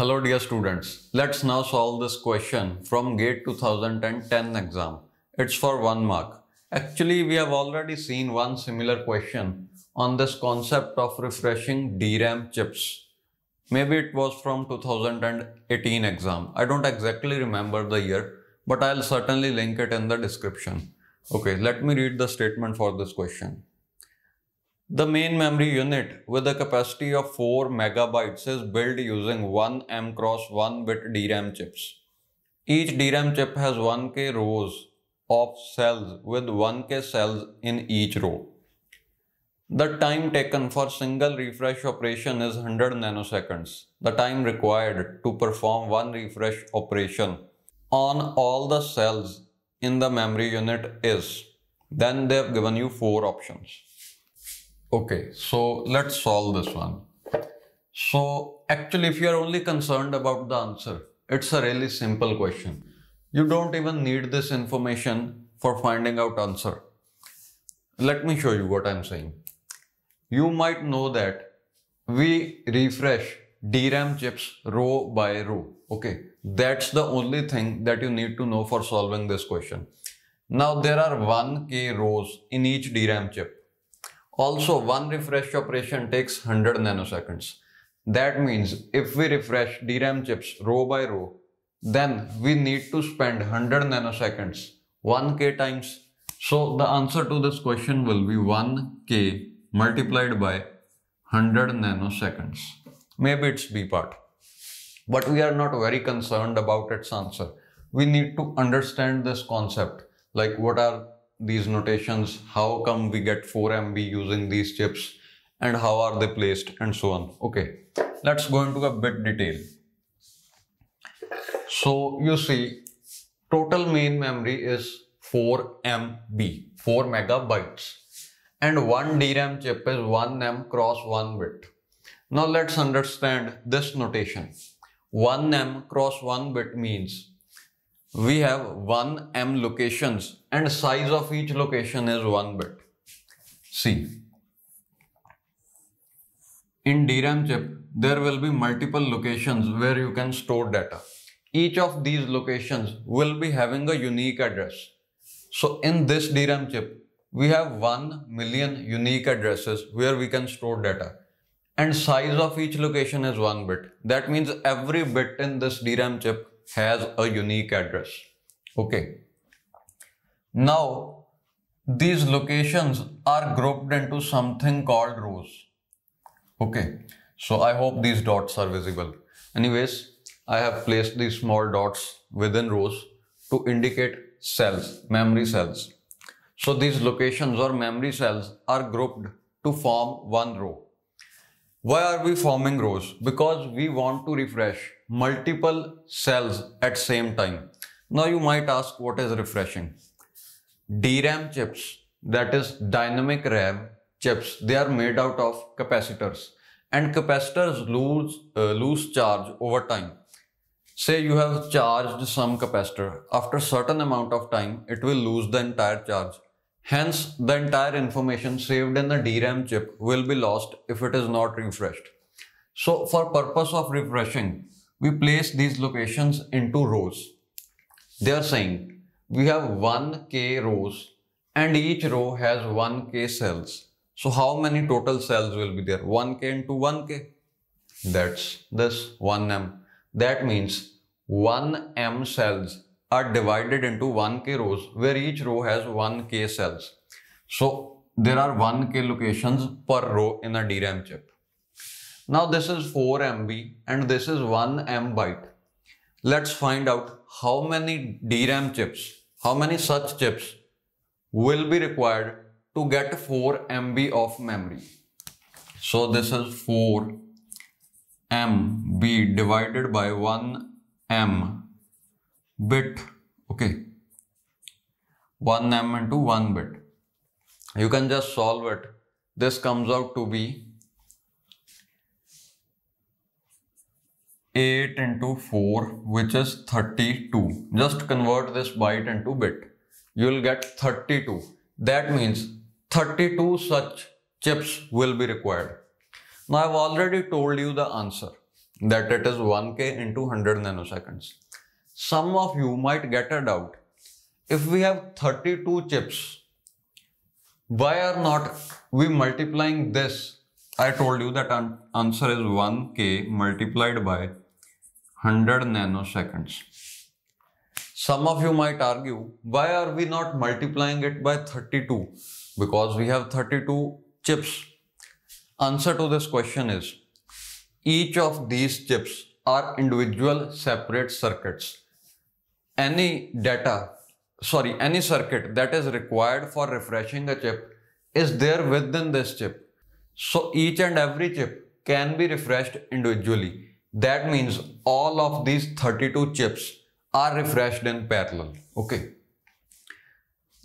Hello dear students, let's now solve this question from GATE 2010 exam. It's for 1 mark. Actually, we have already seen one similar question on this concept of refreshing DRAM chips. Maybe it was from 2018 exam. I don't exactly remember the year, but I'll certainly link it in the description. Okay, let me read the statement for this question. The main memory unit with a capacity of 4 megabytes is built using 1 M cross 1 bit DRAM chips. Each DRAM chip has 1K rows of cells with 1K cells in each row. The time taken for single refresh operation is 100 nanoseconds. The time required to perform one refresh operation on all the cells in the memory unit is. Then they have given you four options. Okay, so let's solve this one. So actually if you are only concerned about the answer, it's a really simple question. You don't even need this information for finding out answer. Let me show you what I'm saying you might know that we refresh DRAM chips row by row. Okay, that's the only thing that you need to know for solving this question. Now there are 1k rows in each DRAM chip. Also, one refresh operation takes 100 nanoseconds. That means if we refresh DRAM chips row by row, then we need to spend 100 nanoseconds 1k times. So the answer to this question will be 1k multiplied by 100 nanoseconds. Maybe it's B part. But we are not very concerned about its answer. We need to understand this concept. Like what are these notations? How come we get 4 MB using these chips? And how are they placed? And so on. Okay, let's go into a bit detail. So you see, total main memory is 4 MB, 4 megabytes and one DRAM chip is 1M cross 1 bit. Now let's understand this notation. 1M cross 1 bit means we have 1M locations and size of each location is 1 bit. See, in DRAM chip, there will be multiple locations where you can store data. Each of these locations will be having a unique address. So in this DRAM chip, we have 1 million unique addresses where we can store data and size of each location is 1 bit. That means every bit in this DRAM chip has a unique address. Okay. Now, these locations are grouped into something called rows. Okay. So I hope these dots are visible. Anyways, I have placed these small dots within rows to indicate cells, memory cells. So these locations or memory cells are grouped to form one row. Why are we forming rows? Because we want to refresh multiple cells at same time. Now you might ask what is refreshing? DRAM chips, that is dynamic RAM chips, they are made out of capacitors and capacitors lose, uh, lose charge over time. Say you have charged some capacitor, after certain amount of time, it will lose the entire charge Hence, the entire information saved in the DRAM chip will be lost if it is not refreshed. So for purpose of refreshing, we place these locations into rows. They are saying we have 1k rows and each row has 1k cells. So how many total cells will be there? 1k into 1k. That's this 1m. That means 1m cells are divided into 1k rows where each row has 1k cells. So there are 1k locations per row in a DRAM chip. Now this is 4 MB and this is 1 M byte. Let's find out how many DRAM chips, how many such chips will be required to get 4 MB of memory. So this is 4 MB divided by 1 M bit okay 1 m into 1 bit you can just solve it this comes out to be 8 into 4 which is 32 just convert this byte into bit you will get 32 that means 32 such chips will be required now i've already told you the answer that it is 1k into 100 nanoseconds. Some of you might get a doubt. If we have 32 chips, why are not we multiplying this? I told you that answer is 1k multiplied by 100 nanoseconds. Some of you might argue, why are we not multiplying it by 32? Because we have 32 chips. Answer to this question is, each of these chips are individual separate circuits. Any data, sorry, any circuit that is required for refreshing a chip is there within this chip. So each and every chip can be refreshed individually. That means all of these 32 chips are refreshed in parallel. Okay.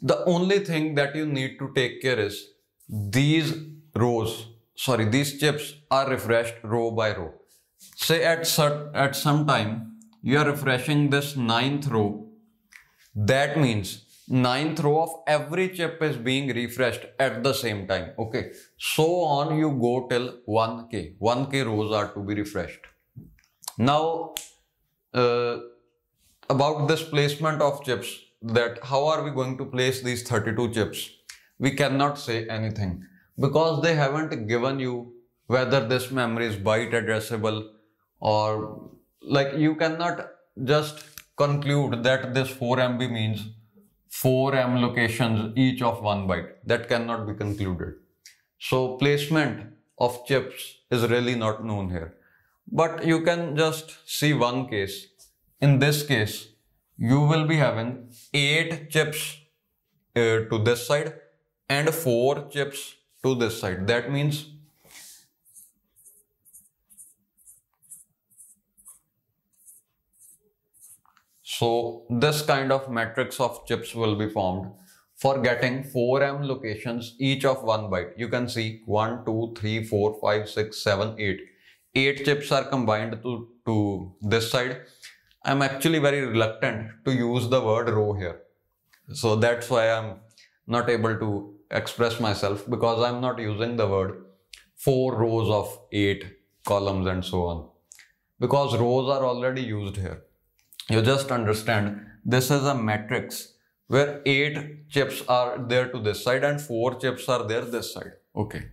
The only thing that you need to take care is these rows sorry, these chips are refreshed row by row. Say at, at some time, you are refreshing this ninth row. That means ninth row of every chip is being refreshed at the same time. Okay. So on you go till 1K. 1K rows are to be refreshed. Now, uh, about this placement of chips, that how are we going to place these 32 chips? We cannot say anything because they haven't given you whether this memory is byte addressable or like you cannot just conclude that this 4 MB means 4 M locations each of 1 byte. That cannot be concluded. So placement of chips is really not known here. But you can just see one case. In this case, you will be having 8 chips uh, to this side and 4 chips to this side. That means So this kind of matrix of chips will be formed for getting 4M locations each of 1 byte. You can see 1, 2, 3, 4, 5, 6, 7, 8. 8 chips are combined to, to this side. I'm actually very reluctant to use the word row here. So that's why I'm not able to express myself because I'm not using the word four rows of eight columns and so on. Because rows are already used here. You just understand this is a matrix where eight chips are there to this side and four chips are there this side. Okay.